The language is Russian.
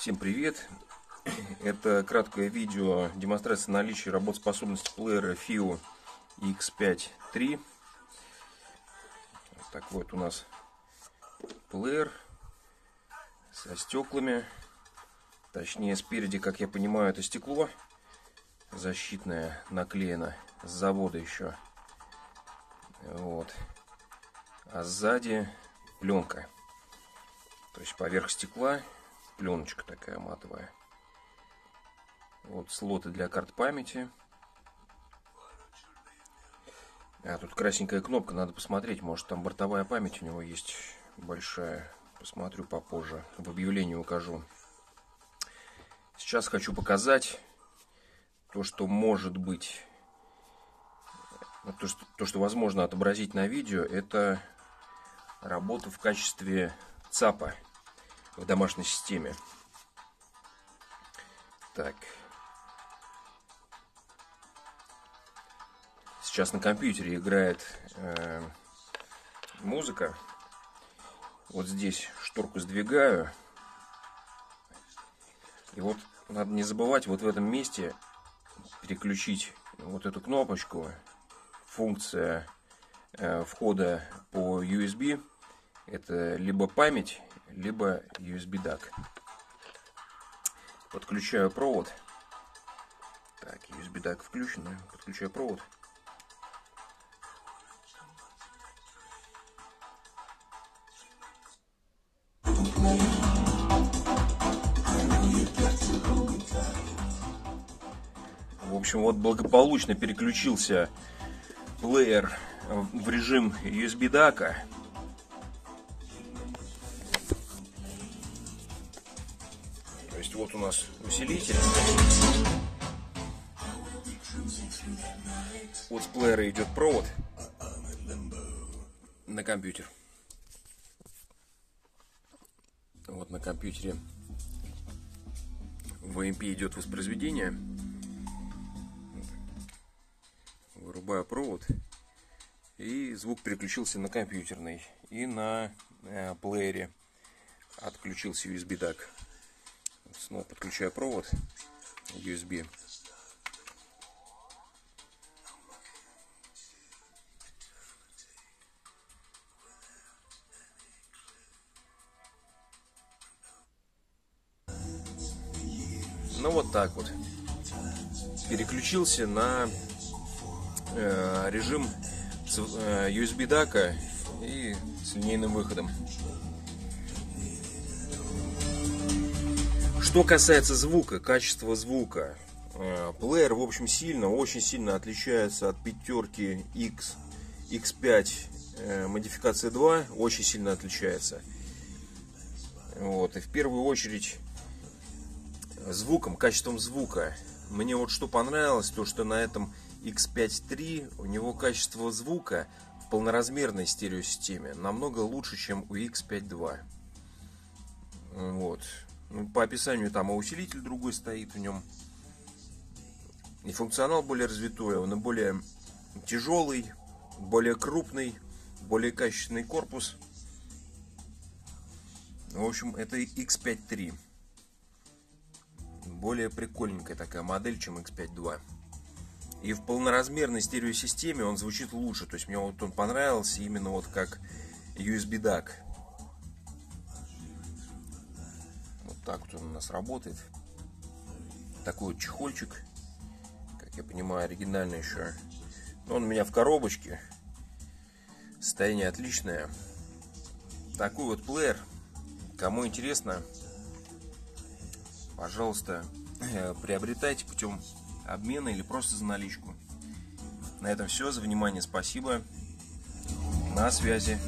Всем привет! Это краткое видео демонстрация наличия работоспособности плеера FIO X5 III. Так вот у нас плеер со стеклами. Точнее спереди, как я понимаю, это стекло защитное наклеено с завода еще. Вот. А сзади пленка. То есть поверх стекла пленочка такая матовая. Вот слоты для карт памяти. А, тут красненькая кнопка, надо посмотреть, может там бортовая память у него есть большая. Посмотрю попозже, в объявлении укажу. Сейчас хочу показать то, что может быть, то, что, то, что возможно отобразить на видео, это работа в качестве ЦАПа в домашней системе. Так. Сейчас на компьютере играет э, музыка. Вот здесь шторку сдвигаю. И вот надо не забывать вот в этом месте переключить вот эту кнопочку. Функция э, входа по USB. Это либо память, либо USB DAC. Подключаю провод. Так, USB DAC включен. Подключаю провод. В общем, вот благополучно переключился плеер в режим USB DAC. Есть вот у нас усилитель. Вот с плеера идет провод на компьютер. Вот на компьютере в AMP идет воспроизведение. Вырубаю провод. И звук переключился на компьютерный. И на э, плеере отключился USB DAC. Снова подключаю провод USB. Ну вот так вот. Переключился на э, режим э, USB DAC и с линейным выходом. Что касается звука, качества звука, э, плеер, в общем, сильно, очень сильно отличается от пятерки X, X5 э, модификация 2, очень сильно отличается. Вот, и в первую очередь звуком, качеством звука. Мне вот что понравилось, то что на этом X5 III у него качество звука в полноразмерной стереосистеме намного лучше, чем у X5 II. Вот. Ну, по описанию там и усилитель другой стоит в нем. И функционал более развитой, он и более тяжелый, более крупный, более качественный корпус. В общем, это X5 III. Более прикольненькая такая модель, чем X5 II. И в полноразмерной стереосистеме он звучит лучше. То есть мне вот он понравился именно вот как USB DAC. Так вот он у нас работает. Такой вот чехольчик. Как я понимаю, оригинальный еще. Но он у меня в коробочке. Состояние отличное. Такой вот плеер. Кому интересно, пожалуйста, приобретайте путем обмена или просто за наличку. На этом все. За внимание спасибо. На связи.